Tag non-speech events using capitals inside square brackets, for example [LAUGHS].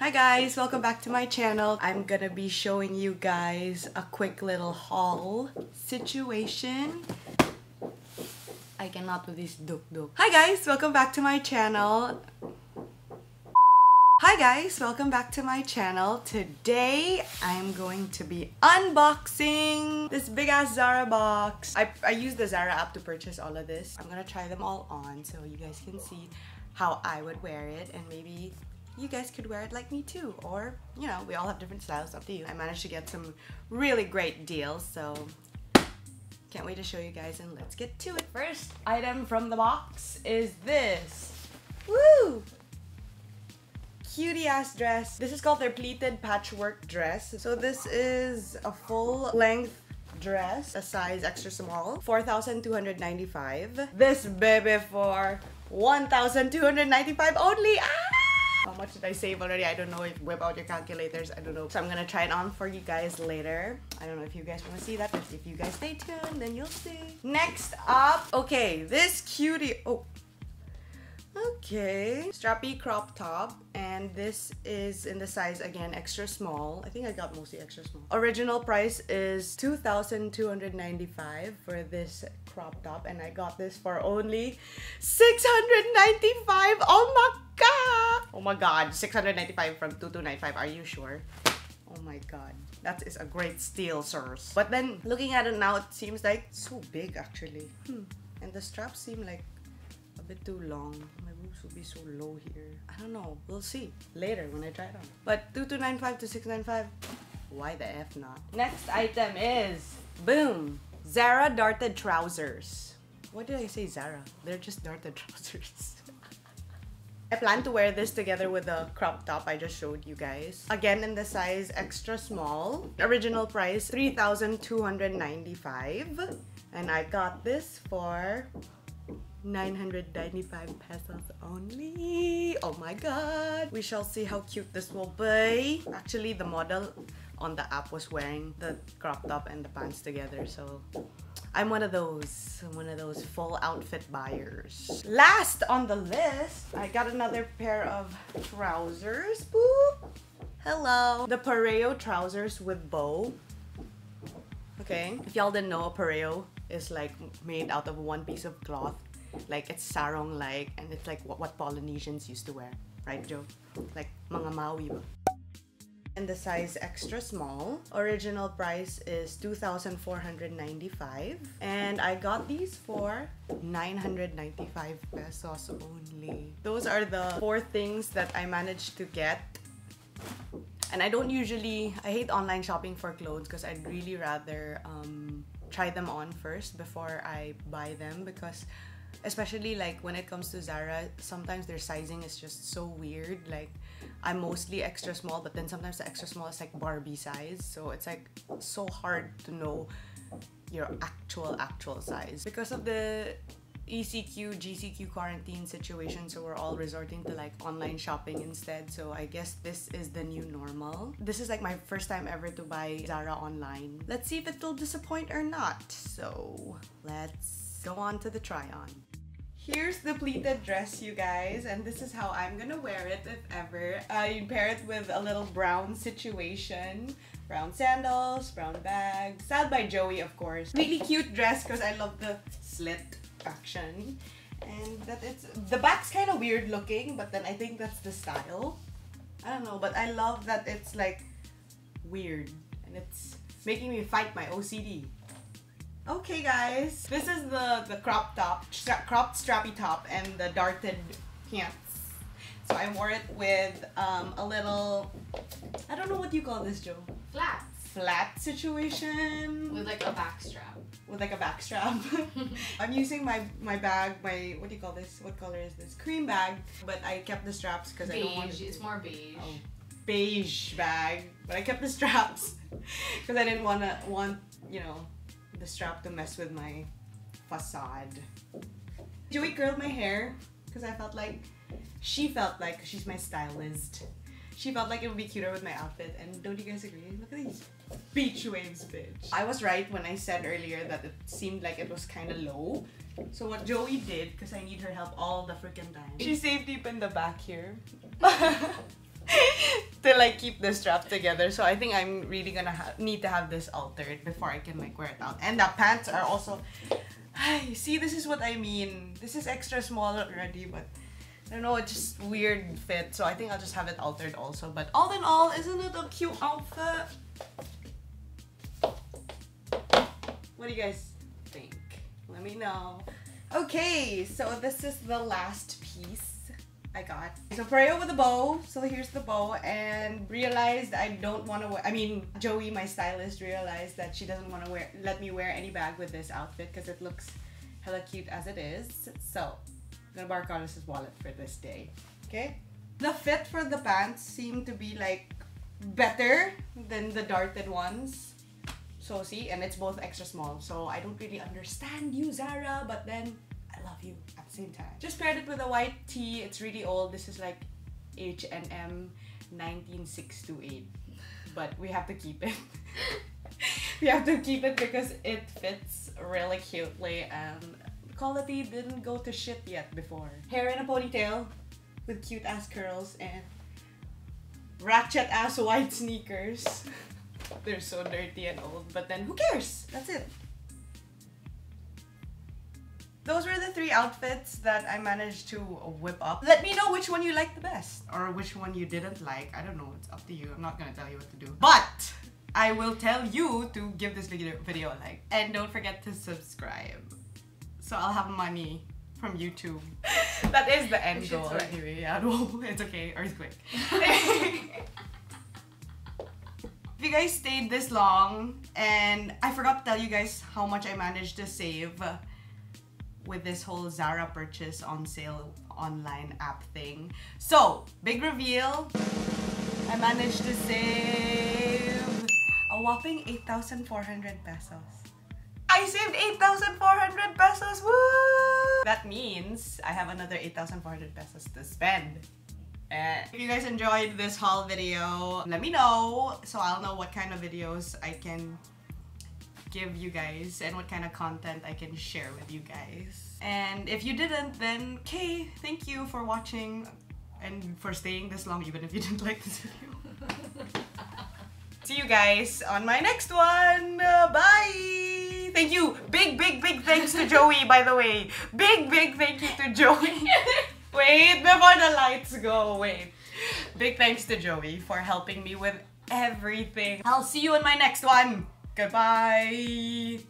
Hi guys, welcome back to my channel. I'm gonna be showing you guys a quick little haul situation. I cannot do this duk duk. Hi guys, welcome back to my channel. Hi guys, welcome back to my channel. Today, I'm going to be unboxing this big ass Zara box. I, I used the Zara app to purchase all of this. I'm gonna try them all on so you guys can see how I would wear it and maybe you guys could wear it like me too or you know we all have different styles up to you. I managed to get some really great deals so can't wait to show you guys and let's get to it. First item from the box is this. Woo! Cutie ass dress. This is called their pleated patchwork dress. So this is a full length dress a size extra small 4295 this baby for 1295 only. Ah! How much did I save already? I don't know if whip out your calculators. I don't know. So I'm gonna try it on for you guys later. I don't know if you guys wanna see that, but if you guys stay tuned, then you'll see. Next up, okay, this cutie. Oh, Okay, strappy crop top and this is in the size again extra small. I think I got mostly extra small. Original price is 2,295 for this crop top and I got this for only 695. Oh my! Oh my god, 695 from 2295. Are you sure? Oh my god. That is a great steal, sirs. But then looking at it now, it seems like so big actually. Hmm. And the straps seem like a bit too long. My boobs will be so low here. I don't know. We'll see later when I try it on. But 2295 to 695, why the F not? Next item is, boom, Zara darted trousers. Why did I say Zara? They're just darted [LAUGHS] trousers. I plan to wear this together with the crop top I just showed you guys. Again in the size extra small. Original price 3,295. And I got this for 995 pesos only. Oh my god. We shall see how cute this will be. Actually, the model on the app was wearing the crop top and the pants together. So I'm one of those. I'm one of those full outfit buyers. Last on the list, I got another pair of trousers. Boop. Hello. The Pareo trousers with bow. Okay. If y'all didn't know, a Pareo is like made out of one piece of cloth like it's sarong like and it's like what, what Polynesians used to wear, right Joe? Like mga Maui ba? And the size extra small. Original price is 2,495 and I got these for 995 pesos only. Those are the four things that I managed to get and I don't usually, I hate online shopping for clothes because I'd really rather um, try them on first before I buy them because especially like when it comes to Zara, sometimes their sizing is just so weird. Like I'm mostly extra small, but then sometimes the extra small is like Barbie size. So it's like so hard to know your actual actual size because of the ECQ, GCQ quarantine situation, so we're all resorting to like online shopping instead. So I guess this is the new normal. This is like my first time ever to buy Zara online. Let's see if it will disappoint or not. So let's go on to the try on. Here's the pleated dress, you guys, and this is how I'm gonna wear it if ever. I pair it with a little brown situation. Brown sandals, brown bag, styled by Joie, of course. Really cute dress because I love the slit action. And that it's, the back's kind of weird looking, but then I think that's the style. I don't know, but I love that it's like weird and it's making me fight my OCD. Okay guys, this is the, the crop top, stra cropped strappy top and the darted pants. So I wore it with um, a little, I don't know what you call this, Joe. Flat. Flat situation. With like a back strap. With like a back strap. [LAUGHS] I'm using my, my bag, my, what do you call this? What color is this? Cream bag. But I kept the straps because I don't want Beige, it's more beige. Oh, beige bag. But I kept the [LAUGHS] straps because I didn't want to, want, you know, the strap to mess with my facade. Joie curled my hair because I felt like she felt like she's my stylist. She felt like it would be cuter with my outfit and don't you guys agree? Look at these beach waves, bitch. I was right when I said earlier that it seemed like it was kind of low. So what Joie did, because I need her help all the freaking time, she saved deep in the back here. [LAUGHS] [LAUGHS] to like keep the strap together. So I think I'm really gonna need to have this altered before I can like wear it out. And the pants are also. See, this is what I mean. This is extra small already, but I don't know, it's just weird fit. So I think I'll just have it altered also. But all in all, isn't it a cute outfit? What do you guys think? Let me know. Okay, so this is the last piece. I got. So Pareo with a bow. So here's the bow and realized I don't want to wear, I mean, Joie, my stylist, realized that she doesn't want to wear, let me wear any bag with this outfit because it looks hella cute as it is. So I'm gonna borrow Carlos's wallet for this day. Okay? The fit for the pants seem to be like better than the darted ones. So see, and it's both extra small. So I don't really understand you, Zara, but then I love you the same time. Just paired it with a white tee. It's really old. This is like H&M 19628. But we have to keep it. [LAUGHS] we have to keep it because it fits really cutely and quality didn't go to shit yet before. Hair in a ponytail with cute ass curls and ratchet ass white sneakers. [LAUGHS] They're so dirty and old, but then who cares? That's it those were the three outfits that I managed to whip up. Let me know which one you liked the best or which one you didn't like. I don't know, it's up to you. I'm not gonna tell you what to do. But I will tell you to give this video, video a like. And don't forget to subscribe. So I'll have money from YouTube. [LAUGHS] that is the end goal anyway. [LAUGHS] Yeah, no, it's okay. Earthquake. if [LAUGHS] you guys stayed this long and I forgot to tell you guys how much I managed to save with this whole Zara purchase on sale online app thing. So, big reveal. I managed to save a whopping 8,400 pesos. I saved 8,400 pesos! Woo! That means I have another 8,400 pesos to spend. Uh, if you guys enjoyed this haul video, let me know so I'll know what kind of videos I can give you guys and what kind of content I can share with you guys. And if you didn't, then okay, thank you for watching and for staying this long even if you [LAUGHS] didn't like this video. [LAUGHS] See you guys on my next one. Uh, bye! Thank you! Big, big, big thanks to Joie, by the way. Big, big thank you to Joie. [LAUGHS] wait, before the lights go, wait. Big thanks to Joie for helping me with everything. I'll see you in my next one. Goodbye.